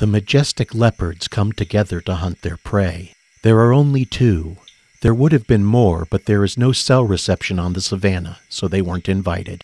The majestic leopards come together to hunt their prey. There are only two. There would have been more, but there is no cell reception on the savannah, so they weren't invited.